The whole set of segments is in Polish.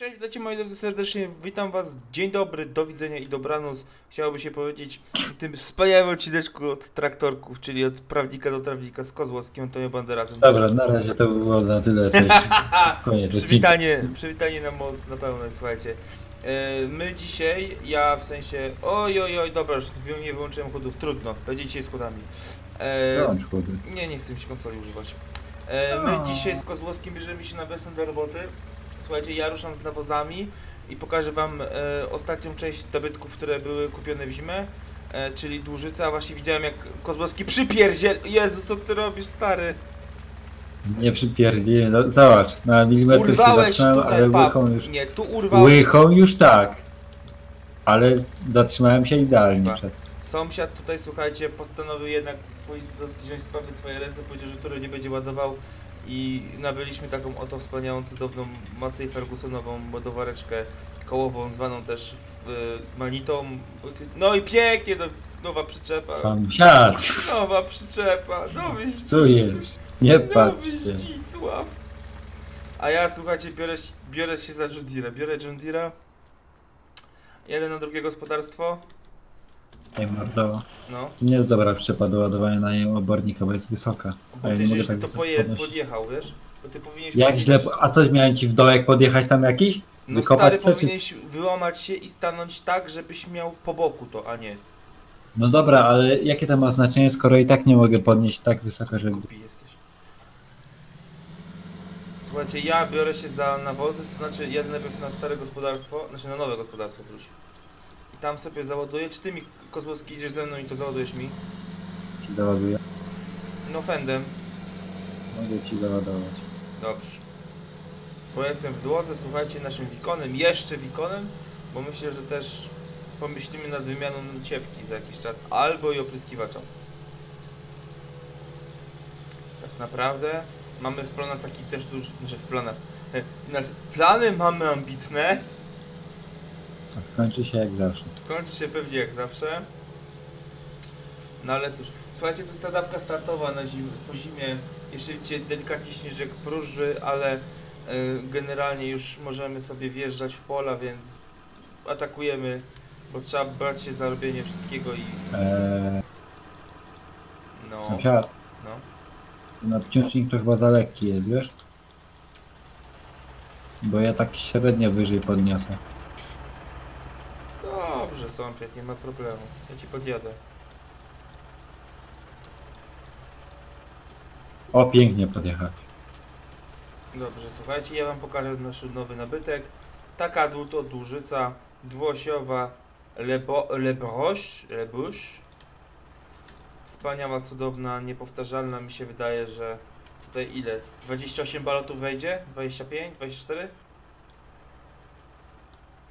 Cześć, witajcie moi drodzy serdecznie, witam was, dzień dobry, do widzenia i dobranoc. Chciałoby się powiedzieć w tym wspaniałym odcineczku od traktorków, czyli od prawnika do trawnika z Kozłowskim, Antonio Banderasem. Dobra, na razie to było na tyle. Cześć. Koniec. Przywitanie, przywitanie na, na pełno, słuchajcie. E, My dzisiaj, ja w sensie, oj, oj, oj, dobra, już nie wyłączyłem kodów, trudno, będzie dzisiaj z kodami. E. Nie, nie chcę mi się konsoli używać. E, my O. dzisiaj z Kozłowskim bierzemy się na wiosnę do roboty. Słuchajcie, ja ruszam z nawozami i pokażę wam e, ostatnią część dobytków, które były kupione w zimę, e, czyli dłużyca. Właśnie widziałem jak Kozłowski przypierdziel... Jezu, co ty robisz, stary? Nie przypierdziłem. No, zobacz, na milimetr się Urwałeś zatrzymałem, tutaj, ale pap. łychą już. Nie, tu urwałeś. Łychą już tak. Ale zatrzymałem się idealnie Chyba. przed. Sąsiad tutaj, słuchajcie, postanowił jednak pójść wziąć sprawy w swoje ręce, powiedział, że tury nie będzie ładował i nabyliśmy taką oto wspaniałą, cudowną Massey Fergusonową ładowareczkę kołową, zwaną też y, manitą. No i pięknie, no, nowa przyczepa. Sąsiad, Nowa przyczepa, nowy psujesz. Nie Nowy patrz się. Zdzisław. A ja, słuchajcie, biorę, biorę się za John Deere'a. Biorę John Deere'a. Jadę na drugie gospodarstwo. Nie mordo. No. Nie jest dobra przyczepa do ładowania na niej obornika, bo jest wysoka. Bo ja ty żeś tak to poje, podjechał, wiesz? Bo ty powinieneś... Jak podjechać- źle. A coś miałem ci w dołek podjechać tam jakiś? No Wykopać stary, czy- powinieneś wyłamać się i stanąć tak, żebyś miał po boku to, a nie. No dobra, ale jakie to ma znaczenie, skoro i tak nie mogę podnieść tak wysoko, żeby. Głupi jesteś. Słuchajcie, ja biorę się za nawozy, to znaczy jadę najpierw na stare gospodarstwo, znaczy na nowe gospodarstwo wróć. Tam sobie załaduję. Czy ty mi, Kozłowski, idziesz ze mną i to załadujesz mi? Ci załaduję. No fendem. Mogę ci załadować. Dobrze. Bo ja jestem w drodze, słuchajcie, naszym wikonem, jeszcze wikonem, bo myślę, że też pomyślimy nad wymianą ciewki za jakiś czas, albo i opryskiwacza. Tak naprawdę mamy w planach taki też duży, znaczy w planach, znaczy plany mamy ambitne, skończy się jak zawsze. skończy się pewnie jak zawsze. No ale cóż, słuchajcie, to jest ta dawka startowa na zim, po zimie. Jeszcze widzicie delikatnie śnieżek próży, ale y, generalnie już możemy sobie wjeżdżać w pola, więc atakujemy, bo trzeba brać się za robienie wszystkiego i Eee, no, sąsiad, no. nadciążnik to chyba za lekki jest, wiesz? Bo ja tak średnio wyżej podniosę. Sąsiad, nie ma problemu. Ja ci podjadę. O, pięknie podjechać. Dobrze, słuchajcie, ja wam pokażę nasz nowy nabytek. Taka to dłużyca dwuosiowa Lebo, Lebroche, Lebush. Wspaniała, cudowna, niepowtarzalna. Mi się wydaje, że tutaj ile? Z 28 balotów wejdzie? 25? 24?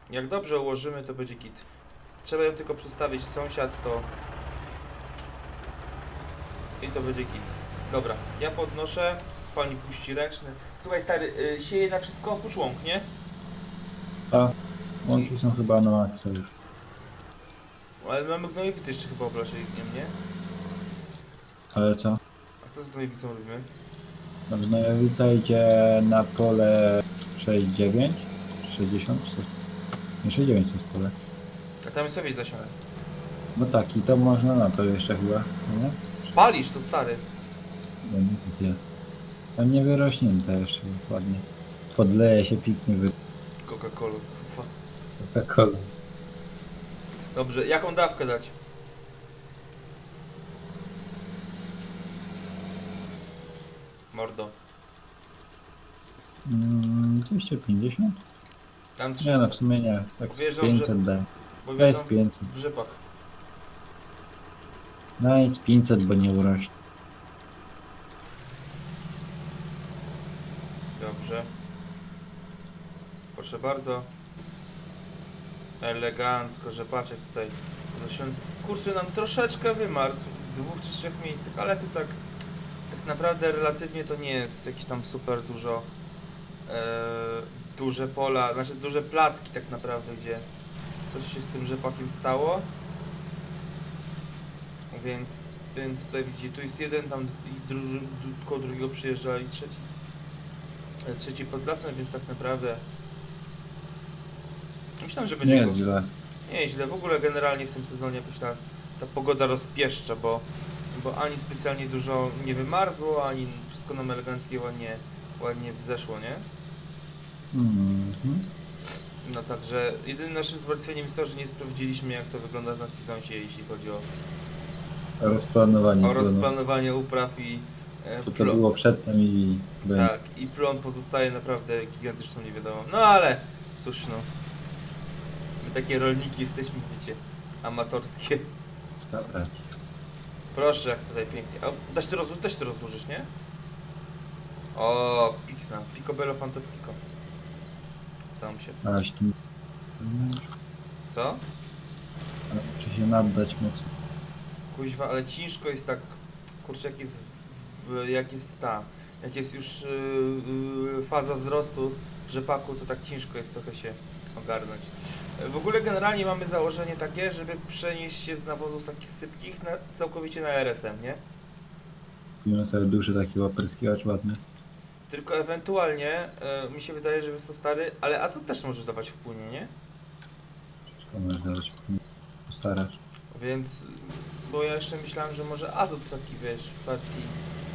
Jak dobrze ułożymy, to będzie kit. Trzeba ją tylko przedstawić sąsiad, to... I to będzie kit. Dobra, ja podnoszę. Pani puści ręczny. Słuchaj stary, y, sieje na wszystko oprócz łąk, nie? A, łąki są chyba na maksa już. Ale mamy gnojowice jeszcze chyba oblaszegiem, nie? Ale co? A co z gnojowicą robimy? No, Gnojowica idzie na pole 69? 60? czy coś? Nie 69 to jest pole. A tam jest owiec zasiane. No tak, i to można na to jeszcze chyba, nie? Spalisz to stary. No nie takie. Tam nie wyrośnięte jeszcze jest ładnie. Podleje się piknie wy... Coca-Cola, kufa. Coca-Cola. Dobrze, jaką dawkę dać? Mordo. Mm, 250? Tam Nie 300. no, w sumie nie. Tak Wierzą, 500 że- daj. Bo To jest wierzą 500. w rzepak. Daj z 500, bo nie urośnie. Dobrze. Proszę bardzo. Elegancko, że patrzę tutaj. Kurczę, nam troszeczkę wymarzł w dwóch czy trzech miejscach, ale to tak, tak naprawdę relatywnie to nie jest jakieś tam super dużo e, duże pola, znaczy duże placki tak naprawdę, gdzie coś się z tym rzepakiem stało. Więc, więc tutaj widzicie, tu jest jeden, tam i druży, dru- koło drugiego przyjeżdża i trzeci. E, Trzeci pod lasem, więc tak naprawdę myślałem, że będzie Nie go... źle. Nie, źle. W ogóle generalnie w tym sezonie jakoś teraz ta pogoda rozpieszcza, bo, bo ani specjalnie dużo nie wymarzło, ani wszystko nam eleganckie ładnie, ładnie wzeszło, nie? Mhm. No także jedynym naszym zmartwieniem jest to, że nie sprawdziliśmy jak to wygląda na sezonie, jeśli chodzi o, Rozplanowanie. o rozplanowanie upraw i e, To co plo- było przedtem i... Tak, i plon pozostaje naprawdę gigantyczną niewiadomą. No ale cóż no. My takie rolniki jesteśmy, wiecie, amatorskie. Dobra. Proszę, jak tutaj pięknie. A da się to rozłożyć? Da się to rozłożyć, nie? O, pikna. Picobello fantastico. Się. Ale się tu... Co? Muszę się naddać mocno. Kuźwa, ale ciężko jest tak, kurczę, jak jest, w, jak jest ta, jak jest już yy, yy, faza wzrostu rzepaku, to tak ciężko jest trochę się ogarnąć. W ogóle generalnie mamy założenie takie, żeby przenieść się z nawozów takich sypkich na, całkowicie na RSM, nie? Kupimy sobie duży taki opryskiwacz ładny. Tylko ewentualnie, yy, mi się wydaje, że jest to stary, ale azot też możesz dawać w płynie, nie? Wszystko możesz dawać. Postarasz. Więc, bo ja jeszcze myślałem, że może azot taki, wiesz, w wersji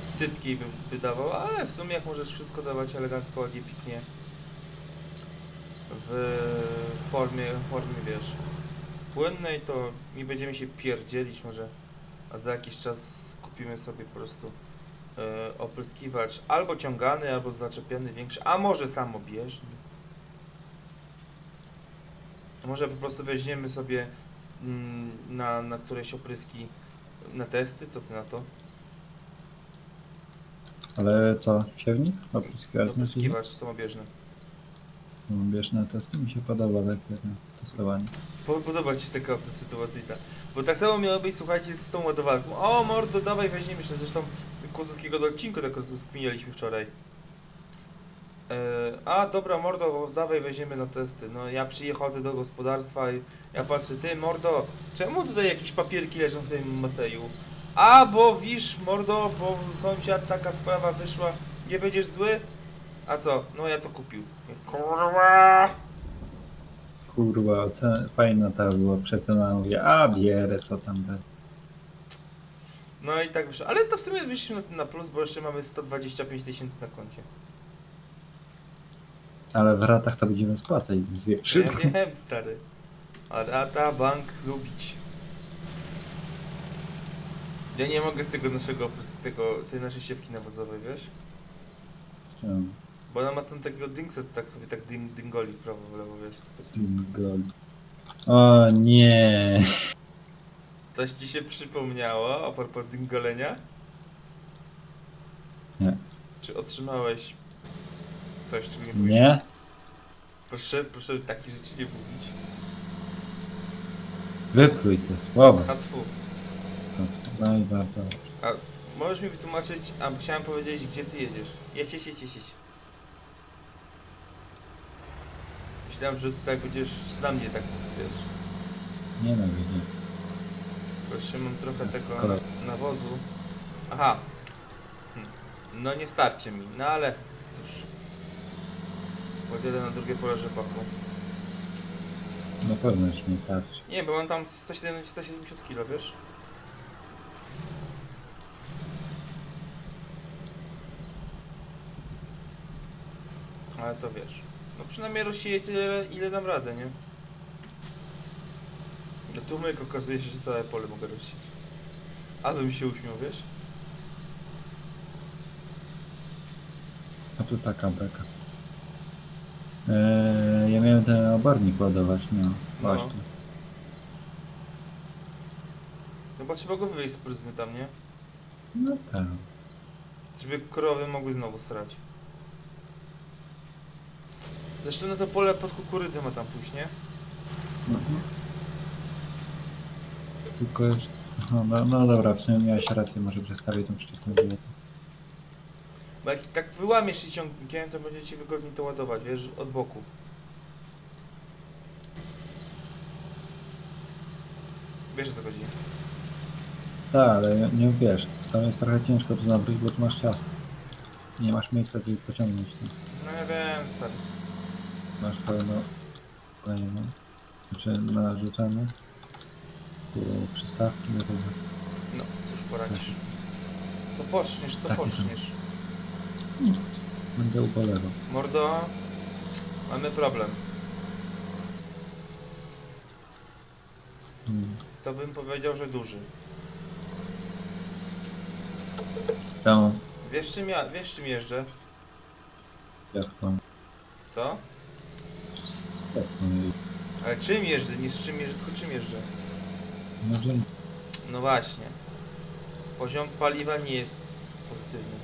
sypkiej by, by dawał, ale w sumie jak możesz wszystko dawać elegancko, ładnie, piknie w formie, w formie, wiesz, płynnej, to nie będziemy się pierdzielić może, a za jakiś czas kupimy sobie po prostu opryskiwacz albo ciągany, albo zaczepiony większy, a może samobieżny. Może po prostu weźmiemy sobie mm, na, na któreś opryski na testy, co ty na to? Ale co? Siewnik? Opryskiwacz? Opryskiwacz samobieżny. Na testy, mi się podoba takie testowanie. Po- Podoba ci się taka opcja sytuacyjna. Bo tak samo miało być, słuchajcie, z tą ładowarką. O mordo, dawaj weźmiemy się. Zresztą Kozłowskiego do odcinku tak skminialiśmy wczoraj. E, a dobra mordo, dawaj weźmiemy na testy. No ja przyjechodzę do gospodarstwa i ja patrzę, ty mordo, czemu tutaj jakieś papierki leżą w tym maseju? A bo wisz mordo, bo sąsiad taka sprawa wyszła, nie będziesz zły? A co? No ja to kupił. Kurwa! Kurwa, fajna ta była przecena. Mówię, a bierę, co tam będzie. No i tak wyszło. Ale to w sumie wyszliśmy na, plus, bo jeszcze mamy 125 tysięcy na koncie. Ale w ratach to będziemy spłacać zwie... Ja szybko. wiem, stary. A rata bank lubić. Ja nie mogę z tego naszego, z tego, tej naszej siewki nawozowej, wiesz? Czemu? Bo ona ma tam takiego dingsa, co tak sobie tak ding, dingoli w prawo, w lewo, wiesz? Gold. O nie. Coś ci się przypomniało a propos dingolenia? Nie. Czy otrzymałeś coś, czego nie powiedziałem? Nie? Proszę, proszę takich rzeczy nie mówić. Wypluj te słowa. A tfu. No i bardzo. A możesz mi wytłumaczyć, a chciałem powiedzieć, gdzie ty jedziesz? Jedź, jedź, jedź, jedź, jedź. Myślałem, że tutaj będziesz na mnie tak, wiesz. Nie no, widzę. Jeszcze mam trochę tego nawozu. Aha. Hm. No nie starczy mi, no ale cóż. Podjadę na drugie pole rzepaku. Na pewno ci nie starczy. Nie, bo mam tam 170, 170 kg, wiesz? Ale to wiesz. No przynajmniej rozsieję tyle, ile dam radę, nie? No tu myk okazuje się, że całe pole mogę rozsieć. Abym się uśmiał, wiesz? A tu taka beka. Eee, ja miałem ten obornik ładować, no. Właśnie. No bo trzeba go wywieźć z pryzmy tam, nie? No tak. Żeby krowy mogły znowu strać. Zresztą na to pole pod kukurydzę ma tam pójść, nie? Mhm. Tylko jeszcze... No, no, no dobra, w sumie miałeś rację, może przestawię tą szczytną dietę. Bo jak tak wyłamiesz się ciągnikiem, to będzie ci wygodniej to ładować, wiesz, od boku. Wiesz o co chodzi? Tak, ale nie- nie wiesz, tam jest trochę ciężko tu nabyć, bo tu masz ciasto. Nie masz miejsca, gdzie pociągnąć. tu. No ja wiem, stary. Masz pełno... Kolejno. Znaczy narzucamy. Przystawki na rower. No, cóż poradzisz. Co poczniesz, co są. poczniesz? Nic. Będę ubolewał. Mordo, mamy problem. Hmm. To bym powiedział, że duży. Tam, Wiesz czym ja, wiesz czym jeżdżę? jak to? Co? Jak to? Ale czym jeżdżę? Nie z czym jeżdżę, tylko czym jeżdżę? No właśnie. Poziom paliwa nie jest pozytywny.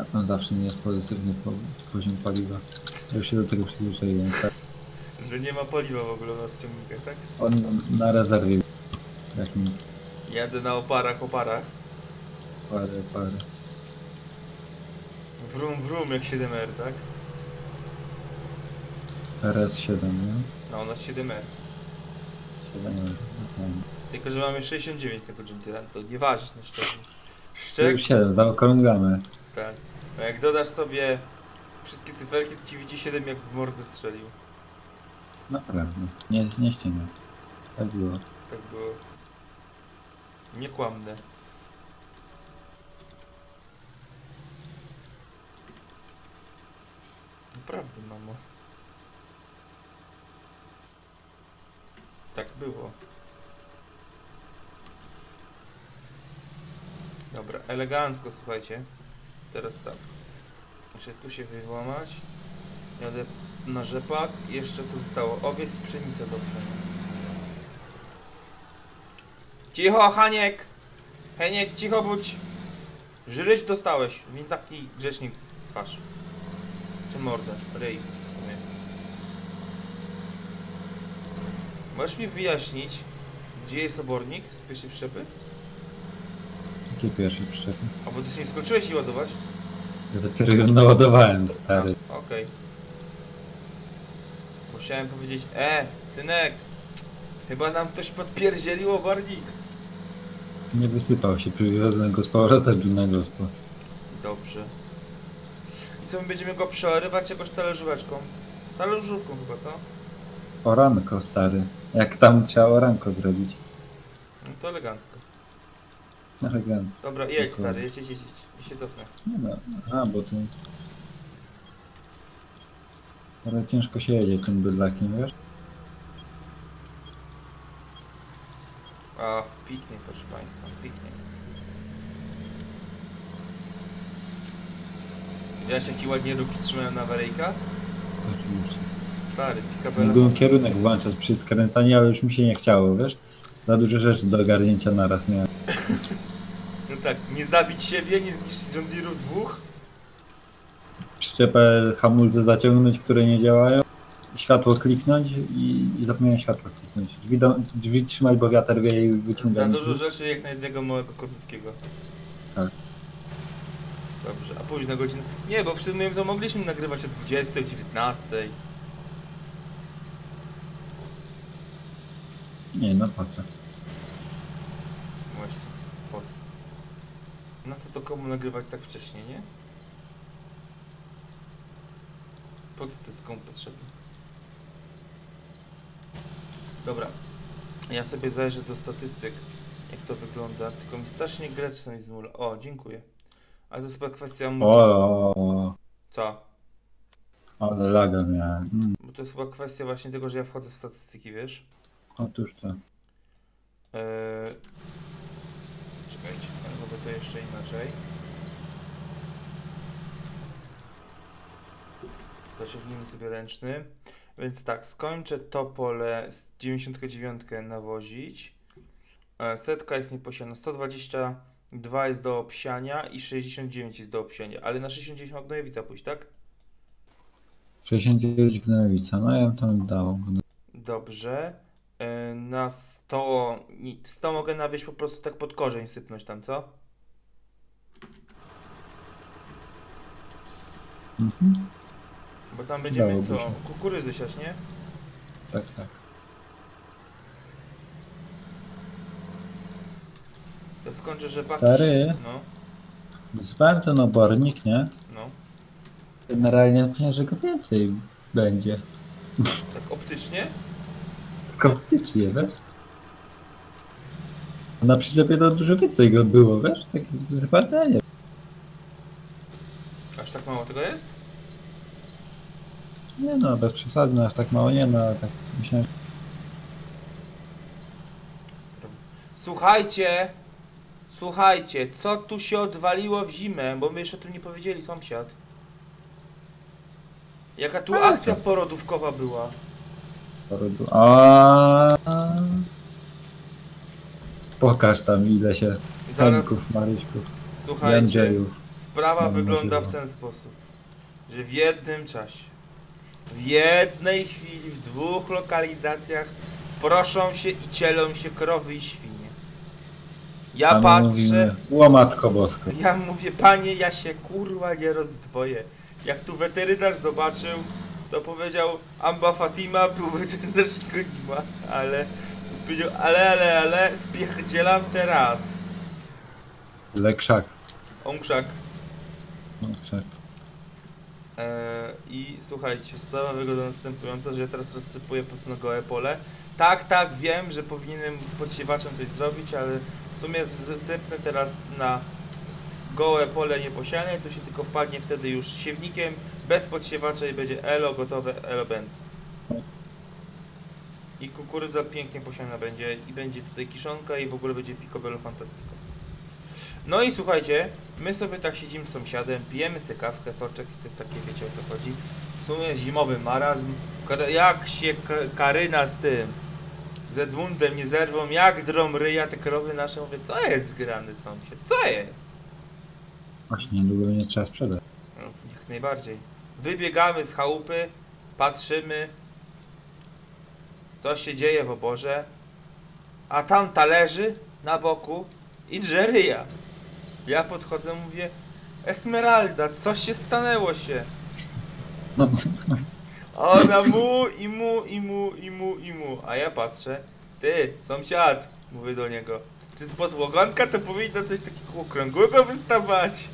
a tam zawsze nie jest pozytywny po, poziom paliwa. Ja się do tego przyzwyczaiłem. tak? Że nie ma paliwa w ogóle na ciągnikach, tak? On na rezerwie. Jakimś Jadę na oparach, oparach. parę, parę. Wrum, wrum jak 7R, tak? RS7, nie? No, u nas 7R. 7, tam. Tylko, że mamy 69 tego Gentila, to nie waży na szczerze. To Szczeg, już 7, zaokrąglamy. tak. No jak dodasz sobie wszystkie cyferki, to ci widzi 7 jak w mordę strzelił. Naprawdę. Nie, nie ściemniam. Tak było. Tak było. Niekłamne. Naprawdę, mamo. Tak było. Dobra, elegancko, słuchajcie. Teraz tak. Muszę tu się wyłamać. Jadę na rzepak. Jeszcze co zostało? Owiec i pszenica do pchania. Cicho, Haniek! Heniek, cicho bądź! Żryć dostałeś, więc taki grzecznik twarz. Czy mordę, ryj w sumie. Możesz mi wyjaśnić, gdzie jest obornik z pierwszej przyczepy? Jakie pierwsze przyczepy? A bo ty się nie skończyłeś jej ładować? Ja dopiero ją naładowałem, stary. Okej. Musiałem powiedzieć, e, synek, chyba nam ktoś podpierdzielił obornik. Nie wysypał się, przywiozłem go z powrotem na gospo. Dobrze. I co, my będziemy go przeorywać jakoś talerzóweczką? Talerzówką chyba, co? Oranko, stary. Jak tam trzeba oranko zrobić. No to elegancko. Elegancko. Dobra, jedź Dokładnie. stary, jedź, jedź, jedź. I się cofnę. Nie no, aha, bo tu... Ale ciężko się jedzie tym bydlakiem, wiesz? A, piknie, proszę państwa, piknie. Widziałeś jaki ładnie ruch przytrzymałem na awaryjkach? Oczywiście. Stary. Mógłbym kierunek włączać przy skręcaniu, ale już mi się nie chciało, wiesz? Za dużo rzeczy do ogarnięcia naraz miałem. No tak, nie zabić siebie, nie zniszczyć John Deere'ów dwóch. Przyczepę hamulce zaciągnąć, które nie działają. Światło kliknąć i, i zapomniałem światła kliknąć. Drzwi, do, drzwi trzymać, bo wiatr wie i Za wyciągać. dużo rzeczy jak na jednego małego Kozuskiego. Tak. Dobrze, a późna godzina. Nie, bo w sumie to mogliśmy nagrywać o 20, 19. Nie, no po co? Właśnie, po co? Na co to komu nagrywać tak wcześnie, nie? Po co to jest komu potrzebne? Dobra, ja sobie zajrzę do statystyk, jak to wygląda, tylko mi strasznie grecno jest zmula. O, dziękuję. Ale to jest chyba kwestia... O, mu- o, o, Co? ale laga miałem. Mm, Bo to jest chyba kwestia właśnie tego, że ja wchodzę w statystyki, wiesz? Otóż to. Eee... Czekajcie, robię to jeszcze inaczej. Zaciągnijmy sobie ręczny. Więc tak, skończę to pole z 99 nawozić. E, Setka jest nieposiana. 122 jest do obsiania i 69 jest do obsiania. Ale na 69 ma gnojowica pójść, tak? 69 Gnojowica, no ja bym tam dał. Dobrze. E, Na 100, nie, 100 mogę nawieźć po prostu tak pod korzeń sypnąć tam, co? Mhm. Bo tam będziemy Dałoby co? się. Kukurydzy siać, nie? Tak, tak. To skończę rzepaki. Stary. No, Zwałem ten obornik, nie? no. Generalnie myślę, że go więcej będzie. Tak optycznie? Tak optycznie, wiesz? Na przyczepie to dużo więcej go było, wiesz? Tak zupełnie. Aż tak mało tego jest? Nie no, bez przesady, no aż tak mało nie ale tak myślałem, Słuchajcie, słuchajcie, co tu się odwaliło w zimę, bo my jeszcze o tym nie powiedzieli, sąsiad. Jaka tu A, akcja porodówkowa była? Porodu. A Pokaż tam ile się Zaraz, Henków, Maryśków, słuchajcie, sprawa Mam wygląda w ten sposób, że w jednym czasie, w jednej chwili, w dwóch lokalizacjach proszą się i cielą się krowy i świnie. Ja patrzę, Łomatko bosko. Ja mówię, panie, ja się kurwa nie rozdwoję. Jak tu weterynarz zobaczył, to powiedział Amba Fatima, był weterynarz i go nie ma, ale powiedział, ale, ale, ale, spierdzielam teraz. Lekrzak. On krzak. No, krzak. Eee, I słuchajcie, sprawa wygląda następująca, że ja teraz rozsypuję po prostu na gołe pole. Tak, tak, wiem, że powinienem podsiewaczem coś zrobić, ale w sumie sypnę teraz na gołe pole nieposiane, to się tylko wpadnie wtedy już siewnikiem, bez podsiewacza i będzie elo gotowe, elo benz. I kukurydza pięknie posiana będzie i będzie tutaj kiszonka i w ogóle będzie picobello fantastico. No i słuchajcie, my sobie tak siedzimy z sąsiadem, pijemy sobie kawkę, soczek i to jest takie, wiecie o co chodzi. W sumie zimowy marazm. Jak się Ka- Karyna z tym, z Edmundem nie zerwą, jak drą ryja te krowy nasze. Mówię, co jest grany sąsiad, co jest? Właśnie niedługo nie trzeba sprzedać. No, jak najbardziej. Wybiegamy z chałupy, patrzymy, co się dzieje w oborze, a tam talerzy na boku i drze ryja. Ja podchodzę, mówię, Esmeralda, co się stanęło się? A Ona mu i mu i mu i mu i mu, a ja patrzę, ty, sąsiad, mówię do niego, czy z podłogonka to powinno coś takiego okrągłego wystawać?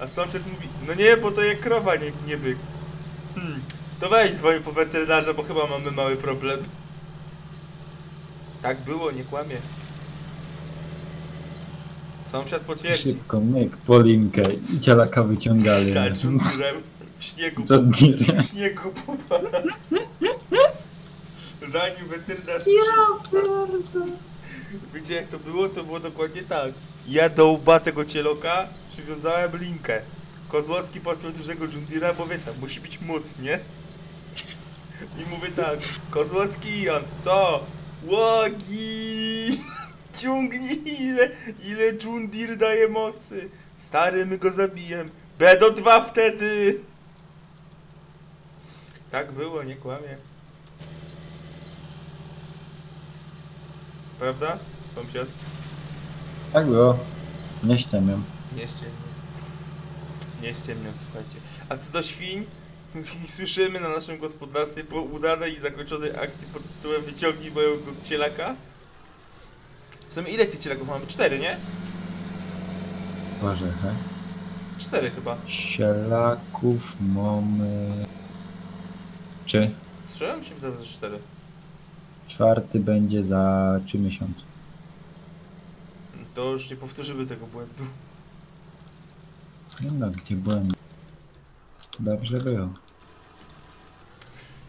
A sąsiad mówi, no nie, bo to jak krowa, nie, nie byk. Hmm, to weź dzwoń po weterynarza, bo chyba mamy mały problem. Tak było, nie kłamie. Sąsiad potwierdzi. Szybko, myk, polinkę i cielaka wyciągali. Tak, w śniegu, w śniegu po. Zanim weterynarz przy... Wiecie jak to było? To było dokładnie tak. Ja do łba tego cieloka przywiązałem linkę. Kozłowski podpiął dużego Jundira, bo wie tam, musi być moc, nie? I mówię tak, Kozłowski i on, to, łogi, ciągnij ile, ile Jundir daje mocy. Stary, my go zabijem. Będą dwa wtedy. Tak było, nie kłamie. Prawda, sąsiad? Tak było. Nie ściemiam. Nie ściemniam. Nie ściemniam, słuchajcie. A co do świń, słyszymy na naszym gospodarstwie po udanej i zakończonej akcji pod tytułem Wyciągnij mojego cielaka. W sumie ile tych cielaków mamy? Cztery, nie? Boże, he? Cztery chyba. Sielaków mamy... Czy? Trzy? Mi się wydaje, że cztery. Czwarty będzie za trzy miesiące. To już nie powtórzymy tego błędu. Nie no, gdzie byłem? Dobrze było.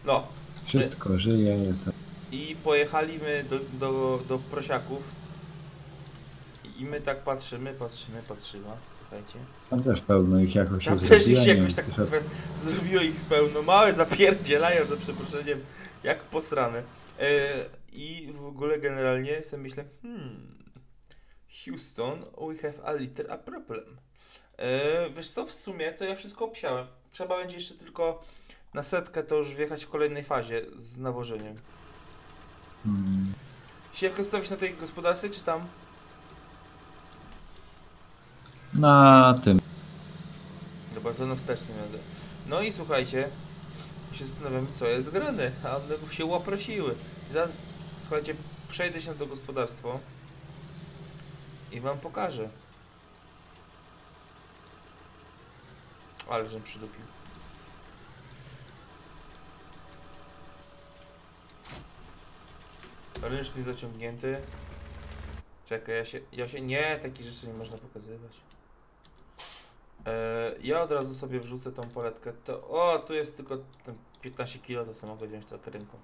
No, Wszystko żyje, jest i pojechaliśmy do, do, do prosiaków. I my tak patrzymy, patrzymy, patrzymy. Słuchajcie. Tam też pełno ich jakoś Tam też ich jakoś tak to- zrobiło ich pełno. Małe zapierdzielają za przeproszeniem, jak posrane. E, I w ogóle generalnie sobie myślę, hmm, Houston, we have a little a problem. E, wiesz co, w sumie to ja wszystko obsiałem. Trzeba będzie jeszcze tylko na setkę to już wjechać w kolejnej fazie z nawożeniem. Hmm. Siewkę zostawić na tej gospodarstwie, czy tam? Na tym. Dobra, to na wstecznym jadę. No i słuchajcie, się zastanawiamy, co jest grane, a one się łaprosiły. Zaraz, słuchajcie, przejdę się na to gospodarstwo i wam pokażę. Ale żem przydupił. Rynsztyn zaciągnięty. Czekaj, ja się, ja się... Nie, takich rzeczy nie można pokazywać. E, ja od razu sobie wrzucę tą paletkę. To, o, tu jest tylko ten 15 kg, to sobie mogę wziąć tak ręką.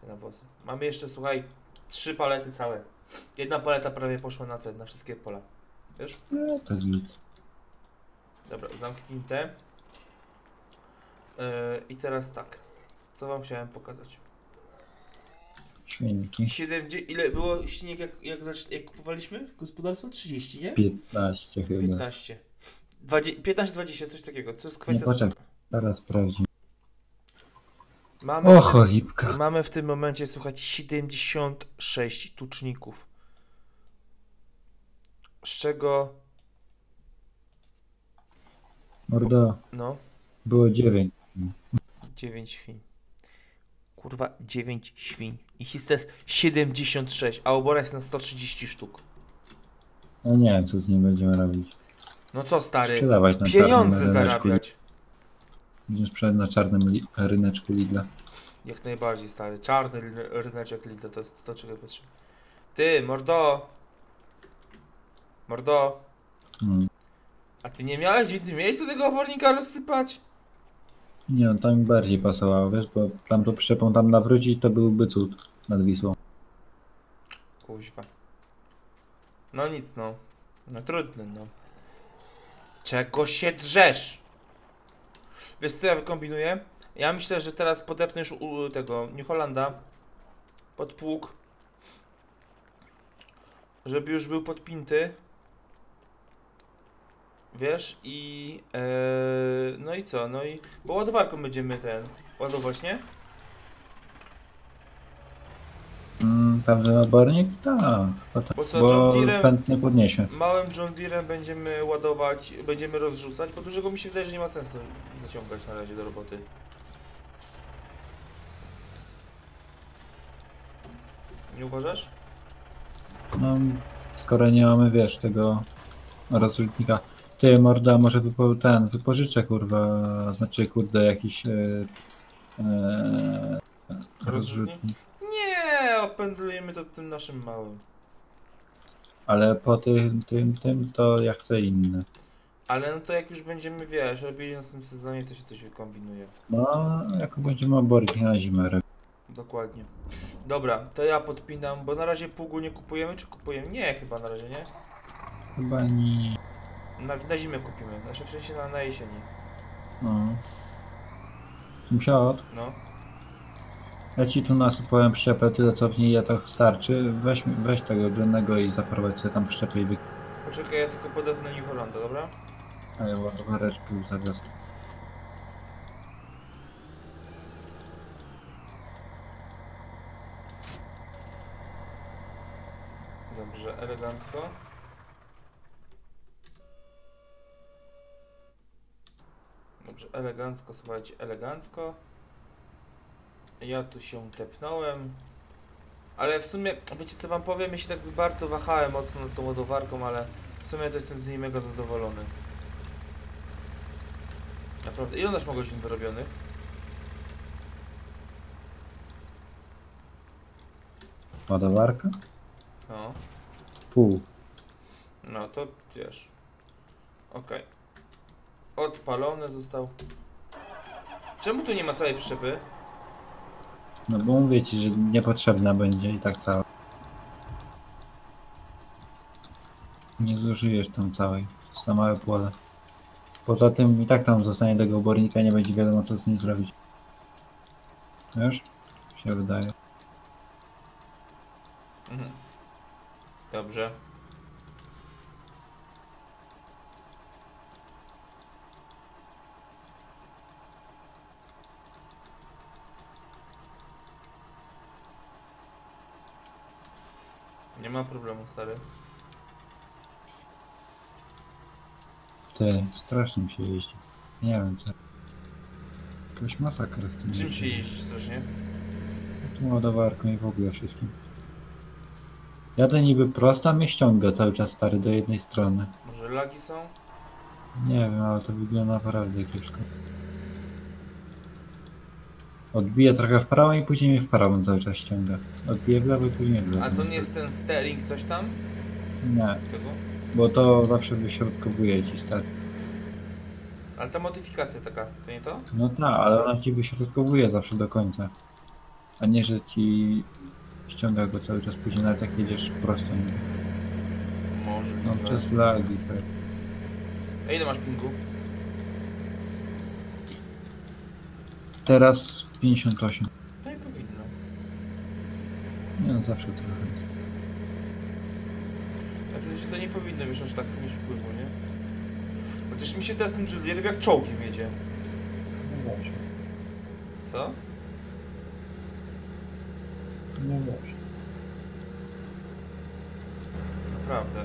Te nawozy. Mamy jeszcze, słuchaj, trzy palety całe. Jedna paleta prawie poszła na te, na wszystkie pola. Wiesz? No to git. Dobra, zamknięte. Yy, I teraz tak. Co wam chciałem pokazać? Świnki. 70, ile było silnik jak, jak, jak kupowaliśmy gospodarstwo? 30, nie? 15 chyba. 15. 15-20, coś takiego. To jest kwestia. poczekaj. Zaraz sprawdzimy. Mamy, O cholipka. mamy w tym momencie, słuchajcie, 76 tuczników. Z czego, Mordo, no, było 9. 9 świń. Kurwa, 9 świń. Ich jest teraz 76, a obora jest na 130 sztuk. No nie wiem co z nim będziemy robić. No co stary, pieniądze zarabiać. Będziesz sprzedać na czarnym li- ryneczku Lidla. Jak najbardziej stary. Czarny ry- ryneczek Lidla to jest to czego potrzeba. Ty, mordo! Mordo! Mm. A ty nie miałeś w innym miejscu tego obornika rozsypać? Nie no, tam bardziej pasowało, wiesz, bo tam to przyczepą tam nawrócić to byłby cud nad Wisłą. Kuźwa. No nic no. No trudno no. Czego się drzesz? Wiesz co ja wykombinuję? Ja myślę, że teraz podepnę już u tego New Hollanda pod pług. Żeby już był podpięty. Wiesz i e, no i co? No i bo ładowarką będziemy ten ładować, nie? Tamten obornik? Tak, chyba tak. Bo co, bo chętnie podniesie. Małym John Deere'em będziemy ładować, będziemy rozrzucać, bo dużego mi się wydaje, że nie ma sensu zaciągać na razie do roboty. Nie uważasz? No, skoro nie mamy, wiesz, tego rozrzutnika. Ty, morda, może wypo, ten, wypożyczę, kurwa, znaczy, kurde, jakiś e, e, rozrzutnik. Nie, opędzlujemy to tym naszym małym. Ale po tym, tym, tym, to ja chcę inne. Ale no to jak już będziemy, wiesz, robili w tym sezonie, to się coś wykombinuje. No, jako będziemy obornik na zimę robić. Dokładnie. Dobra, to ja podpinam, bo na razie pługu nie kupujemy, czy kupujemy? Nie, chyba na razie, nie? Chyba nie... Na, na zimę kupimy, znaczy w sensie na, na jesieni. No. Sąsiad, No. Ja ci tu nasypałem przyczepę, tyle co w niej ja to starczy. Weź, weź tego drewnego i zaprowadź sobie tam przyczepę i wy... Poczekaj, ja tylko podepnę New Hollanda, dobra? A ja ładowareczkę już zawiozę. Dobrze, elegancko. Dobrze, elegancko, słuchajcie, elegancko. Ja tu się tepnąłem. Ale w sumie, wiecie co wam powiem, ja się tak bardzo wahałem mocno nad tą ładowarką, ale w sumie to jestem z niej mega zadowolony. Naprawdę, ile nasz ma godzin wyrobionych? Ładowarka? No. Pół. No to wiesz. Okej. Odpalony został. Czemu tu nie ma całej przyczepy? No bo mówię ci, że niepotrzebna będzie i tak cała. Nie zużyjesz tam całej. Za małe pole. Poza tym i tak tam zostanie tego obornika, nie będzie wiadomo co z nim zrobić. Wiesz? Się wydaje. Mhm. Dobrze. Nie ma problemu, stary. Ty, strasznie mi się jeździ. Nie wiem co. Jakaś masakra z tym. Czym się jeźdzeniem. jeździ strasznie? Tą ładowarką i w ogóle wszystkim. Jadę niby prosta, mnie ściąga cały czas stary do jednej strony. Może lagi są? Nie wiem, ale to wygląda naprawdę kiepsko. Odbije trochę w prawo i później mnie w prawo cały czas ściąga. Odbije w lewo i później w lewo. A to nie jest ten steering coś tam? Nie, Tego? bo to zawsze wyśrodkowuje ci stary. Ale ta modyfikacja taka, to nie to? No tak, ale ona ci wyśrodkowuje zawsze do końca. A nie, że ci ściąga go cały czas później, nawet jak jedziesz prosto. Może. No przez lagi. tak. A ile masz pingu? Teraz 58. No i powinno. Nie no, zawsze trochę jest. Znaczy, to nie powinno wiesz aż tak mieć wpływu, nie? Chociaż mi się teraz ten Julier jak czołgiem jedzie. No dobrze, Co? no dobrze. Naprawdę.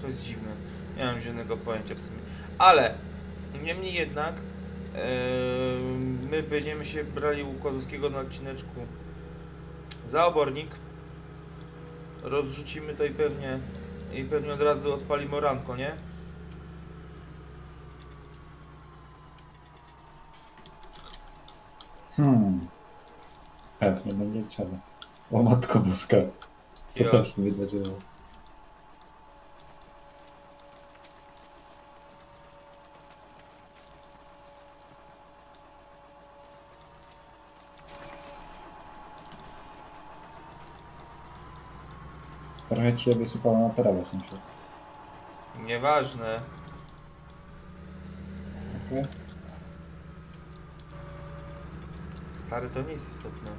To jest dziwne. Żadnego pojęcia w sumie. Ale niemniej jednak em, my będziemy się brali u Kozłowskiego na odcineczku za obornik. Rozrzucimy to i pewnie i pewnie od razu odpalimy ranko, nie? Hmm. Pewnie będzie trzeba. O matko boska. Co Ja. tam się wydarzyło? Trochę ci się wysypało na prawo sąsiad. Nieważne. Okej? Stary, to nie jest istotne.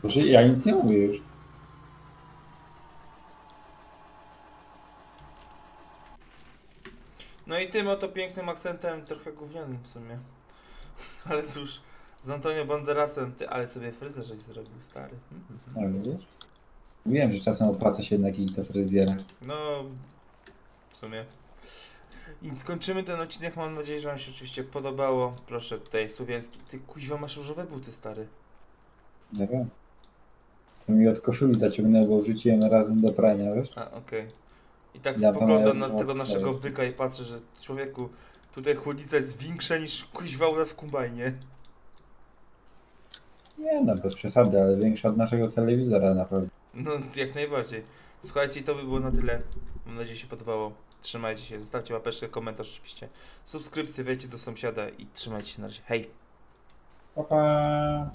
Proszę, ja nic nie mówię już. No i tym oto pięknym akcentem, trochę gównianym w sumie. Ale cóż, z Antonio Banderasem, ty, ale sobie fryzę żeś zrobił, stary. Mhm. Ale wiesz? Wiem, że czasem opłaca się jednak iść do fryzjera. No, w sumie. I skończymy ten odcinek, mam nadzieję, że wam się oczywiście podobało. Proszę tutaj, słowiański. Ty kuźwa masz różowe buty, stary. Nie wiem. To mi od koszuli zaciągnęło, bo wrzuciłem razem do prania, wiesz? A, okej. I tak Ja spoglądam na tego naszego byka i patrzę, że człowieku, tutaj chłodnica jest większa niż kuźwa u nas w kombajnie. Nie no, bez przesady, ale większa od naszego telewizora na pewno. No, jak najbardziej. Słuchajcie, to by było na tyle. Mam nadzieję, że się podobało. Trzymajcie się, zostawcie łapeczkę, komentarz oczywiście. Subskrypcję, wejdźcie do sąsiada i trzymajcie się na razie. Hej! Pa, pa.